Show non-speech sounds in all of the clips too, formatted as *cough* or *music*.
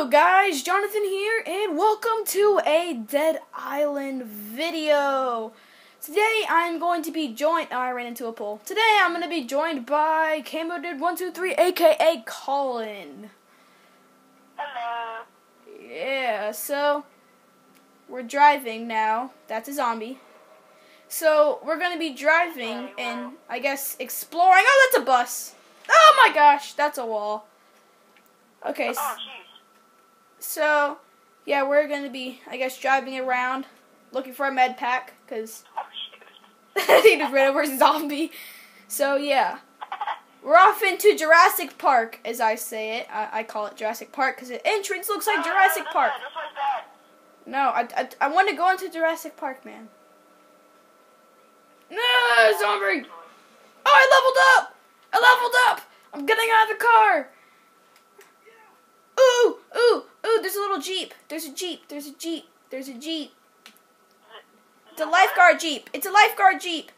Hello guys, Jonathan here, and welcome to a Dead Island video. Today I'm going to be joined, oh, I ran into a pole. Today I'm going to be joined by CamoDude123, aka Colin. Hello. Yeah, so we're driving now. That's a zombie. So we're going to be driving and I guess exploring. Oh, that's a bus. Oh my gosh, that's a wall. Okay, Oh, so yeah, we're going to be, I guess, driving around looking for a med pack because *laughs* he just ran over a zombie. So, yeah. We're off into Jurassic Park, as I say it. I, I call it Jurassic Park because the entrance looks like No, no, Jurassic this Park. No, I, I, I want to go into Jurassic Park, man. No, zombie! Oh, I leveled up! I leveled up! I'm getting out of the car! Ooh, ooh, ooh, there's a little Jeep. There's a Jeep. There's a Jeep. There's a Jeep. It's a lifeguard Jeep. It's a lifeguard Jeep.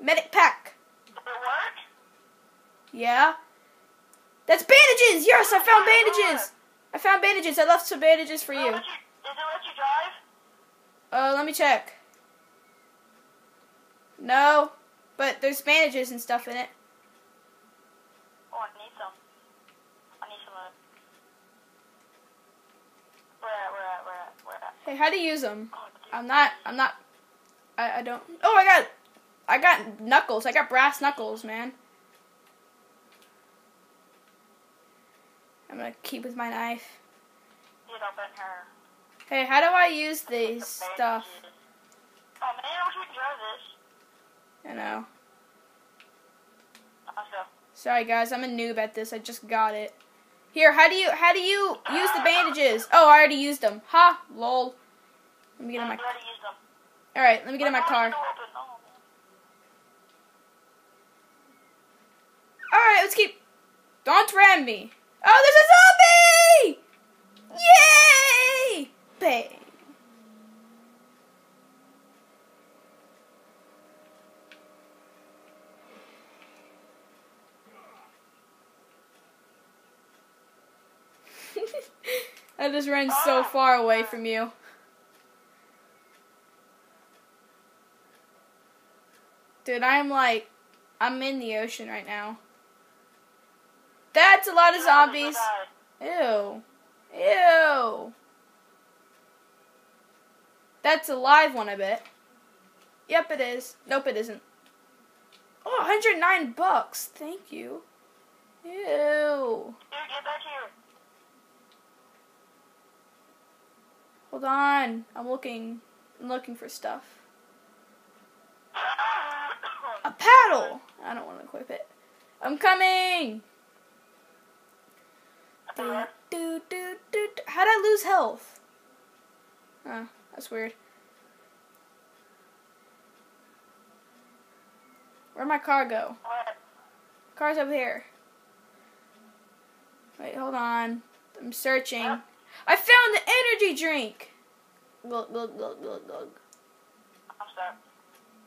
Medic pack. Does it work? Yeah. That's bandages! Yes, I found bandages! I found bandages. I left some bandages for you. Does it let you drive? Uh, let me check. No, but there's bandages and stuff in it. Oh, I need some. I need some of it. Where at? Where at? Where at? Where at? Hey, how do you use them? I'm not. I'm not. I, I don't. Oh, I got. I got knuckles. I got brass knuckles, man. I'm gonna keep with my knife. Get up in her. Hey, how do I use these stuff? Oh man, I wish we could drive this. I know. Let's. Sorry, guys. I'm a noob at this. I just got it. Here, how do you how do you use the bandages? Oh, I already used them. Ha, lol. Let me get in my. You already used them. All right, let me get in my car. still open. Man. All right, let's keep. Don't ram me. Oh, there's a zombie! Yay! Bang. I just ran so far away from you. Dude, I'm like, I'm in the ocean right now. That's a lot of zombies. Ew. Ew. That's a live one, I bet. Yep, it is. Nope, it isn't. Oh, 109 bucks. Thank you. Ew. Dude, get back here. Hold on. I'm looking. I'm looking for stuff. A paddle. I don't want to equip it. I'm coming. Do, do, do, do, do. How'd I lose health? Huh, that's weird. Where'd my car go? Car's over here. Wait, hold on. I'm searching. I found the energy drink. I'm stuck.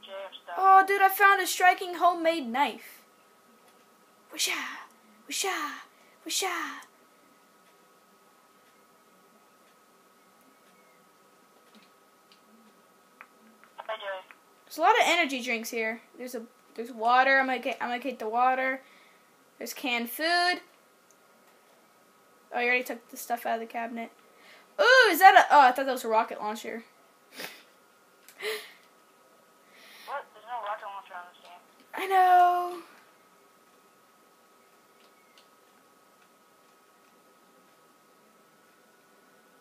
Jay, I'm stuck. Oh, dude, I found a striking homemade knife. Wisha, wisha, wisha. There's a lot of energy drinks here. There's a there's water. I'm gonna get I'm gonna get the water. There's canned food. Oh, you already took the stuff out of the cabinet. Ooh, is that a? Oh, I thought that was a rocket launcher. What? There's no rocket launcher on this game. I know.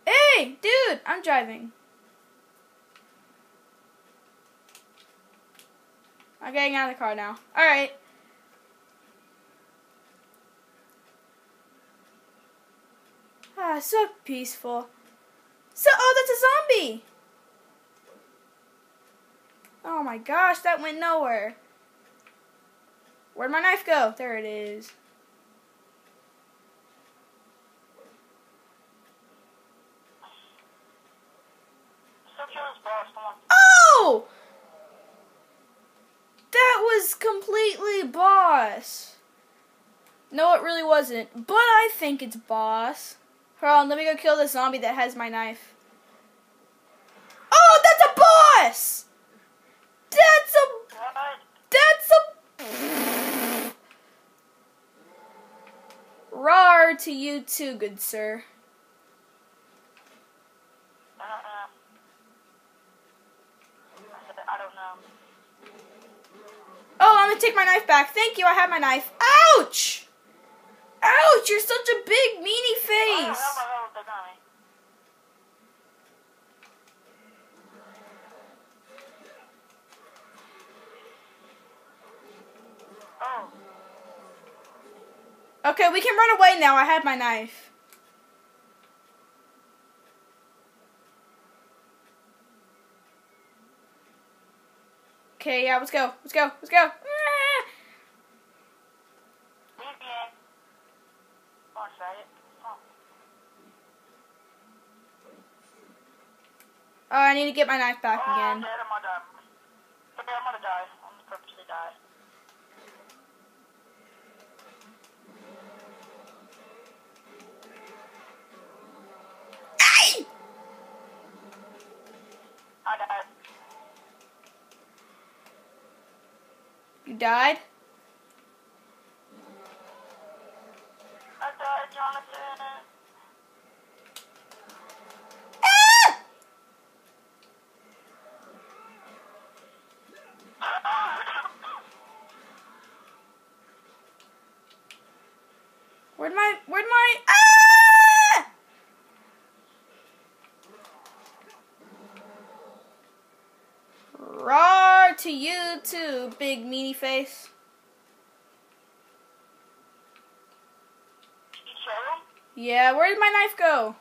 Hey, dude, I'm driving. I'm getting out of the car now. All Ah, so peaceful. So, oh, that's a zombie. Oh my gosh, that went nowhere. Where'd my knife go? There it is. Oh! That was completely boss. No, it really wasn't. But I think it's boss. Hold on, let me go kill the zombie that has my knife. Oh, that's a boss! That's a that's a Rar to you too, good sir. Oh, I'm gonna take my knife back. Thank you, I have my knife. Ouch! Ouch, you're such a big meanie the hell they got me? Oh, Okay, we can run away now. I have my knife. Okay, yeah, let's go. Let's go. Let's go. Ah! leave me in. Oh, is that it? I need to get my knife back Oh, again. I'm dead. I'm gonna die. I'm gonna die. I'm gonna purposely die. Ay! I died. You died? I died, Jonathan. Ah! Where'd my where'd my ah! Roar to you too, big meanie face. You kill him? Yeah, where did my knife go?